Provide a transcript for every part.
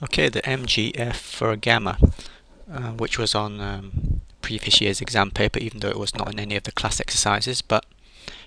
Okay, the MGF for a gamma, uh, which was on um, previous year's exam paper, even though it was not in any of the class exercises, but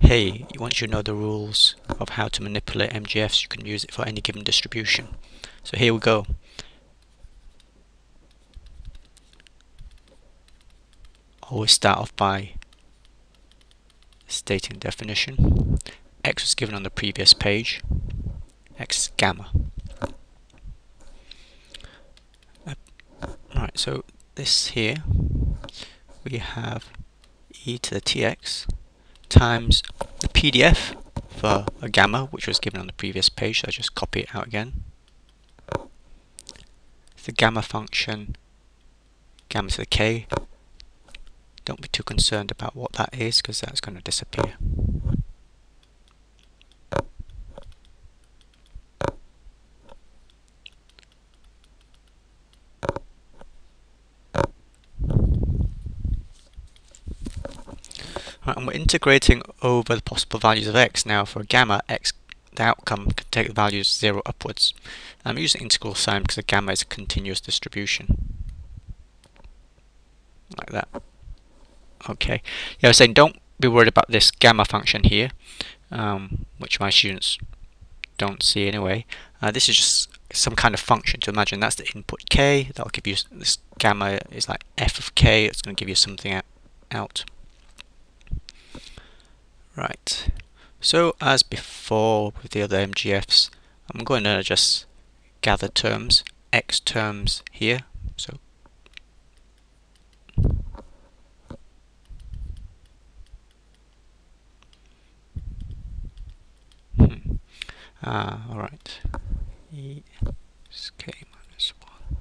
hey, once you know the rules of how to manipulate MGFs, you can use it for any given distribution. So here we go. Always start off by stating definition. X was given on the previous page. X gamma. Right, so this here, we have e to the tx times the PDF for a gamma, which was given on the previous page, so I just copy it out again. The gamma function, gamma to the k. Don't be too concerned about what that is, because that's going to disappear. Right, and we're integrating over the possible values of x now for gamma x the outcome can take the values 0 upwards. I'm using integral sign because the gamma is a continuous distribution. Like that. Okay. Yeah, I was saying don't be worried about this gamma function here, um, which my students don't see anyway. Uh, this is just some kind of function to imagine that's the input k that'll give you this gamma is like f of k it's going to give you something out Right, so as before with the other MGFs, I'm going to just gather terms, x terms here. So hmm. uh, all right, e is k minus one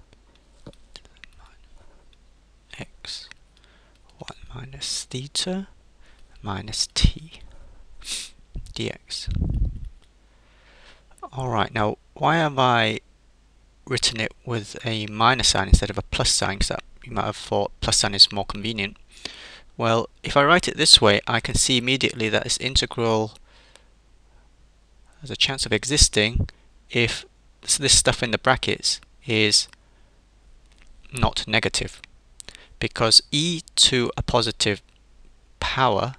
x one minus theta minus t dx. Alright, now why have I written it with a minus sign instead of a plus sign? Because you might have thought plus sign is more convenient. Well, if I write it this way, I can see immediately that this integral has a chance of existing if this stuff in the brackets is not negative. Because e to a positive power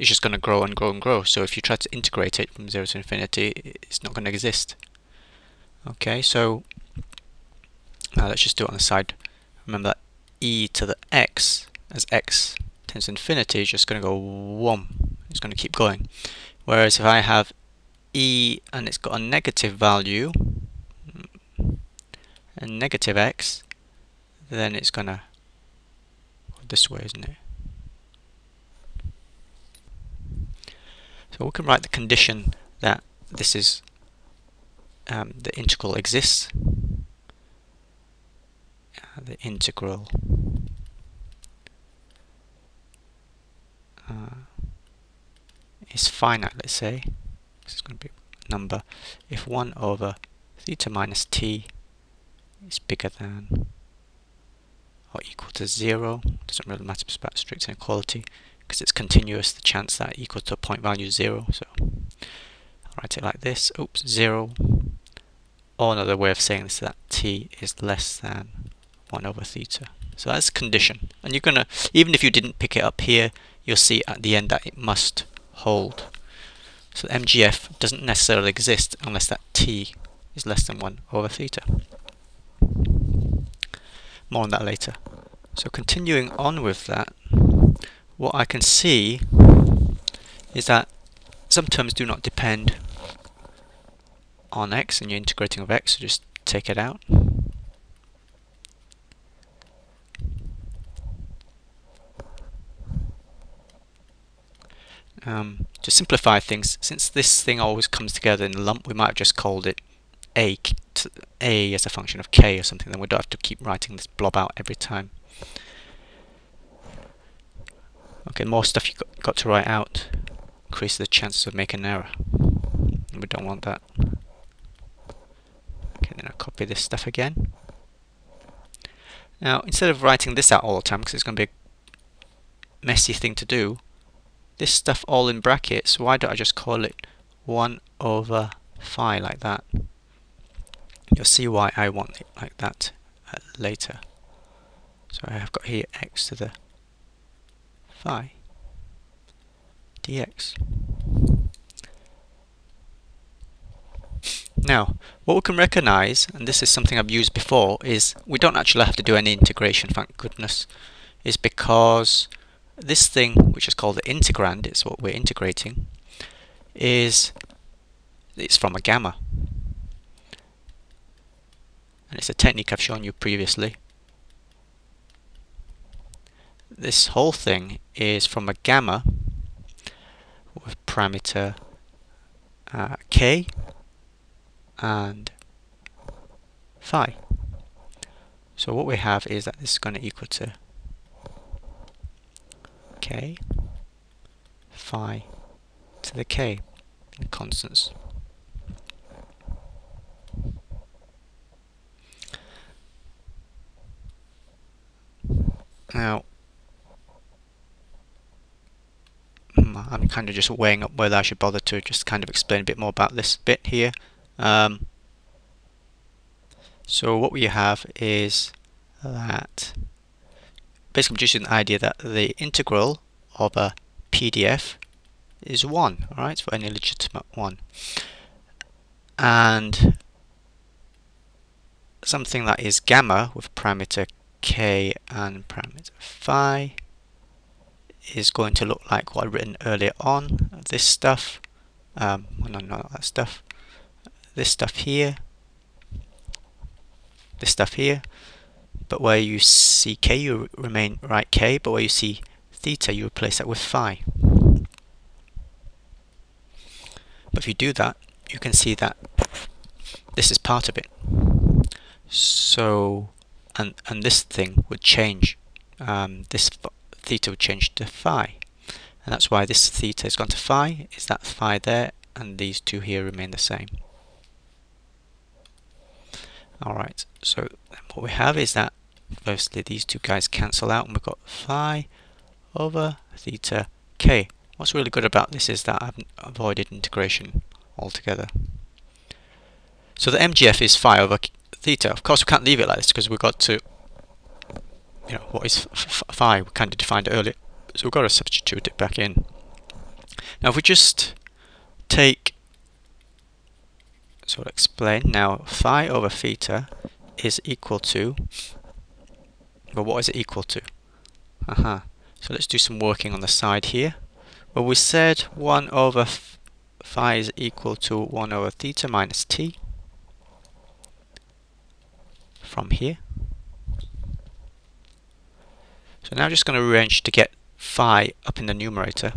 it's just going to grow and grow and grow. So if you try to integrate it from 0 to infinity, it's not going to exist. Okay, so now let's just do it on the side. Remember that e to the x, as x tends to infinity, is just going to go 1. It's going to keep going. Whereas if I have e and it's got a negative value, a negative x, then it's going to this way, isn't it? So we can write the condition that this is um, the integral exists. Uh, the integral uh, is finite, let's say. This is going to be a number. If 1 over theta minus t is bigger than or equal to 0, doesn't really matter, about strict inequality because it's continuous, the chance that equals to a point value 0. So I'll write it like this. Oops, 0. Or another way of saying this is that t is less than 1 over theta. So that's condition. And you're going to, even if you didn't pick it up here, you'll see at the end that it must hold. So MGF doesn't necessarily exist unless that t is less than 1 over theta. More on that later. So continuing on with that, what I can see is that some terms do not depend on x and you're integrating of x, so just take it out. Um, to simplify things, since this thing always comes together in a lump, we might have just called it a, a as a function of k or something, then we don't have to keep writing this blob out every time. Okay, more stuff you got, got to write out increase the chances of making an error. We don't want that. Okay, then I'll copy this stuff again. Now, instead of writing this out all the time, because it's going to be a messy thing to do, this stuff all in brackets, why don't I just call it 1 over phi like that? You'll see why I want it like that uh, later. So I have got here x to the phi dx. Now, what we can recognize, and this is something I've used before, is we don't actually have to do any integration, thank goodness, is because this thing, which is called the integrand, it's what we're integrating, is it's from a gamma. And it's a technique I've shown you previously. This whole thing is from a gamma with parameter uh, k and phi. So what we have is that this is going to equal to k phi to the k in constants. Now, hmm, I'm kind of just weighing up whether I should bother to just kind of explain a bit more about this bit here. Um, so what we have is that basically just an idea that the integral of a PDF is 1, alright, for any legitimate 1. And something that is gamma with parameter k and parameter phi is going to look like what I've written earlier on, this stuff, um, no, not that stuff, this stuff here, this stuff here, but where you see k you remain right k, but where you see theta you replace that with phi. But if you do that, you can see that this is part of it. So, and, and this thing would change. Um, this theta would change to phi. And that's why this theta has gone to phi, is that phi there, and these two here remain the same. Alright, so what we have is that firstly these two guys cancel out and we've got phi over theta k. What's really good about this is that I've avoided integration altogether. So the MGF is phi over theta. Of course we can't leave it like this because we've got to, you know, what is phi? We kind of defined it earlier. So we've got to substitute it back in. Now if we just take so I'll explain now phi over theta is equal to well what is it equal to uh -huh. so let's do some working on the side here well we said 1 over phi is equal to 1 over theta minus t from here so now I'm just going to arrange to get phi up in the numerator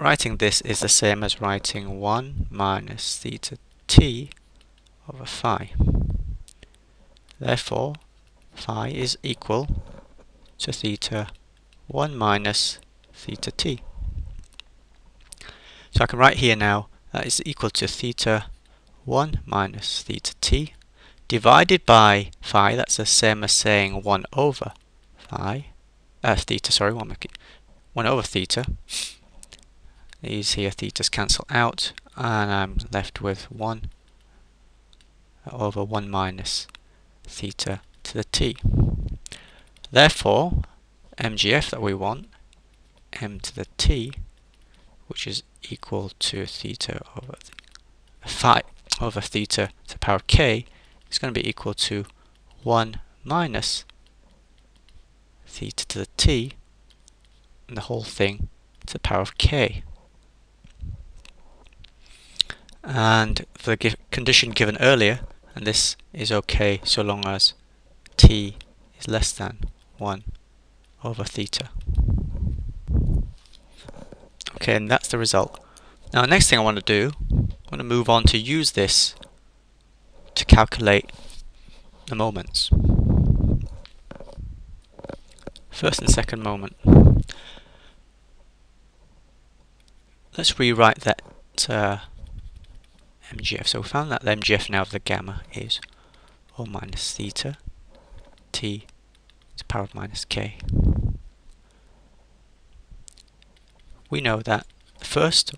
writing this is the same as writing 1 minus theta t over phi. Therefore, phi is equal to theta 1 minus theta t. So I can write here now that is equal to theta 1 minus theta t divided by phi, that's the same as saying 1 over phi, uh, theta, sorry, 1, 1 over theta these here thetas cancel out and I'm left with 1 over 1 minus theta to the t. Therefore, MGF that we want, m to the t, which is equal to theta over phi over theta to the power of k, is going to be equal to 1 minus theta to the t, and the whole thing to the power of k and for the condition given earlier and this is okay so long as t is less than 1 over theta. Okay, and that's the result. Now the next thing I want to do, I want to move on to use this to calculate the moments. First and second moment. Let's rewrite that uh, MGF. So we found that the MGF now of the gamma is O minus theta t to the power of minus k. We know that the first